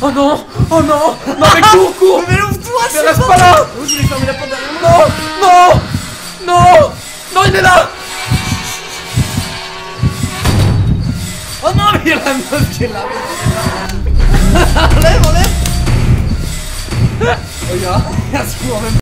Oh non Oh non Non mais cours, ah cours Mais ouvre-toi, Mais c'est reste pas là je vais fermer la porte derrière moi. Non Non Non Non, il est là Oh non, mais il y a la meuf qui est là. enlève, enlève. Regarde, il y a ce coup en même